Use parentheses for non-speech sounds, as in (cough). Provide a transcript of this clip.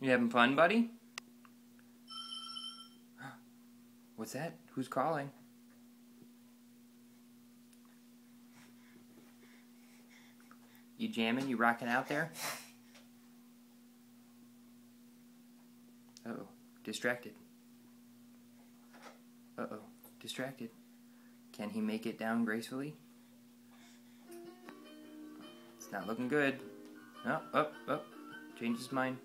You having fun, buddy? (gasps) What's that? Who's calling? You jamming? You rocking out there? Uh oh. Distracted. Uh oh. Distracted. Can he make it down gracefully? It's not looking good. Oh, up, oh, up. Oh. His mind.